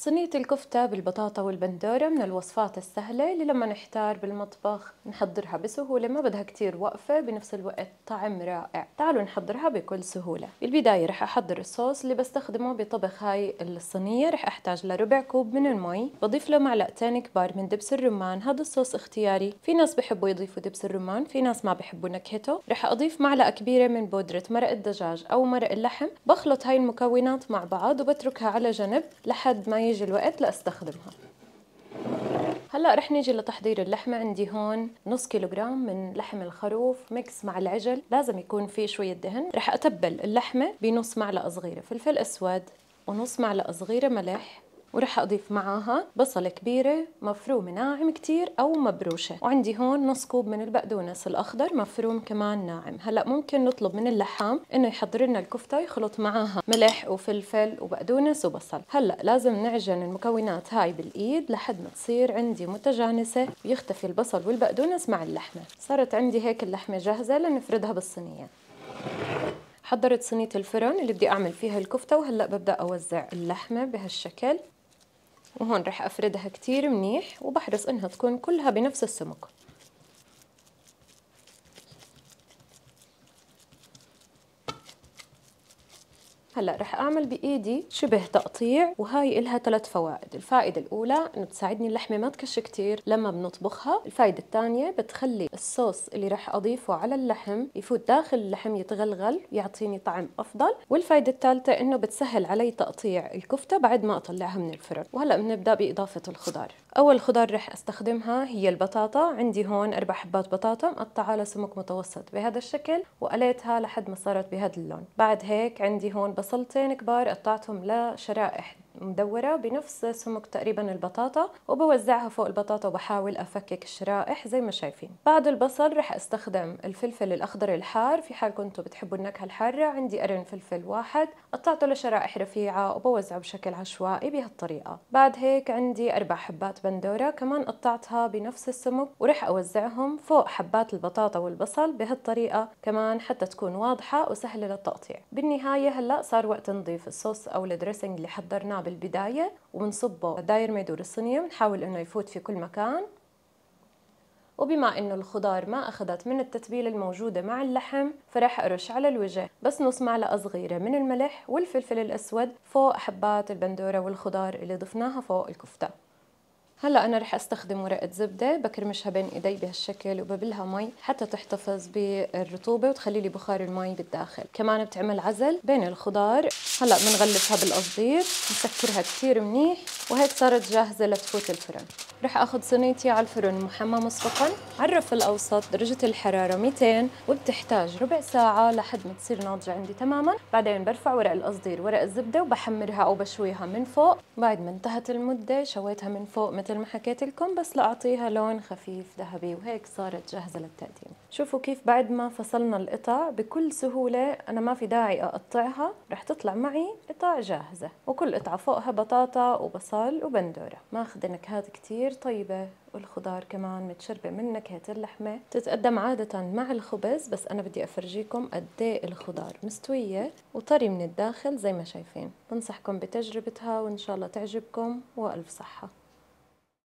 صينية الكفتة بالبطاطا والبندورة من الوصفات السهلة اللي لما نحتار بالمطبخ نحضرها بسهولة. ما بدها كتير وقفة بنفس الوقت طعم رائع. تعالوا نحضرها بكل سهولة. بالبداية رح أحضر الصوص اللي بستخدمه بطبخ هاي الصينية. رح أحتاج لربع كوب من المي. بضيف له معلقتين كبار من دبس الرمان. هذا الصوص اختياري. في ناس بحبوا يضيفوا دبس الرمان في ناس ما بحبوا نكهته. رح أضيف معلقة كبيرة من بودرة مرق الدجاج أو مرق اللحم. بخلط هاي المكونات مع بعض وبتركها على جنب لحد ما يجي الوقت لأستخدمها. هلأ رح نيجي لتحضير اللحمة. عندي هون نص كيلو جرام من لحم الخروف mix مع العجل. لازم يكون فيه شوية دهن. رح أتبل اللحمة بنص معلقة صغيرة فلفل أسود ونص معلقة صغيرة ملح. ورح أضيف معاها بصلة كبيرة مفرومة ناعم كتير أو مبروشة. وعندي هون نص كوب من البقدونس الأخضر مفروم كمان ناعم. هلأ ممكن نطلب من اللحام إنه يحضر لنا الكفتة يخلط معاها ملح وفلفل وبقدونس وبصل. هلأ لازم نعجن المكونات هاي بالإيد لحد ما تصير عندي متجانسة ويختفي البصل والبقدونس مع اللحمة. صارت عندي هيك اللحمة جاهزة لنفردها بالصينية. حضرت صينية الفرن اللي بدي أعمل فيها الكفتة وهلأ ببدأ أوزع اللحمة بهالشكل. وهون رح أفردها كتير منيح وبحرص إنها تكون كلها بنفس السمك. هلأ رح أعمل بإيدي شبه تقطيع وهاي إلها ثلاث فوائد. الفائدة الأولى إنه بتساعدني اللحمة ما تكش كثير لما بنطبخها. الفائدة الثانية بتخلي الصوص اللي رح أضيفه على اللحم يفوت داخل اللحم يتغلغل يعطيني طعم أفضل. والفائدة الثالثة إنه بتسهل علي تقطيع الكفتة بعد ما أطلعها من الفرن. وهلأ بنبدأ بإضافة الخضار. أول خضار رح أستخدمها هي البطاطا. عندي هون أربع حبات بطاطا مقطعة لسمك متوسط بهذا الشكل وقليتها لحد ما صارت بهذا اللون. بعد هيك عندي هون بصلتين كبار قطعتهم لشرائح. مدورة بنفس سمك تقريبا البطاطا وبوزعها فوق البطاطا وبحاول أفكك الشرائح زي ما شايفين. بعد البصل رح أستخدم الفلفل الأخضر الحار. في حال كنتوا بتحبوا النكهة الحارة عندي قرن فلفل واحد. قطعته لشرائح رفيعة وبوزعه بشكل عشوائي بهالطريقة. بعد هيك عندي أربع حبات بندورة كمان قطعتها بنفس السمك ورح أوزعهم فوق حبات البطاطا والبصل بهالطريقة كمان حتى تكون واضحة وسهلة للتقطيع. بالنهاية هلأ صار وقت نضيف الصوص أو ال dressing اللي حضرناه بالبداية وبنصبه داير ما يدور الصينية بنحاول إنه يفوت في كل مكان. وبما إنه الخضار ما أخذت من التتبيلة الموجودة مع اللحم فرح أرش على الوجه. بس نص معلقة صغيرة من الملح والفلفل الأسود فوق حبات البندورة والخضار اللي ضفناها فوق الكفتة. هلا أنا رح أستخدم ورقة زبدة بكرمشها بين إيدي بهالشكل وببلها مي حتى تحتفظ بالرطوبة وتخلي لي بخار المي بالداخل. كمان بتعمل عزل بين الخضار. هلا بنغلفها بالقصدير نسكرها كثير منيح وهيك صارت جاهزة لتفوت الفرن. رح آخذ صينيتي على الفرن محمى مسبقا الرف الأوسط درجة الحرارة 200 وبتحتاج ربع ساعة لحد ما تصير ناضجة عندي تماما. بعدين برفع ورق القصدير ورق الزبدة وبحمرها أو بشويها من فوق. بعد ما انتهت المدة شويتها من فوق ما حكيت لكم بس لاعطيها لون خفيف ذهبي وهيك صارت جاهزة للتقديم شوفوا كيف بعد ما فصلنا القطع بكل سهولة أنا ما في داعي أقطعها رح تطلع معي قطع جاهزة. وكل قطعة فوقها بطاطا وبصل وبندورة. ماخذ نكهات كثير طيبة والخضار كمان متشربة من نكهة اللحمة. تتقدم عادة مع الخبز بس أنا بدي أفرجيكم قد إيه الخضار مستوية وطري من الداخل زي ما شايفين. بنصحكم بتجربتها وإن شاء الله تعجبكم وألف صحة.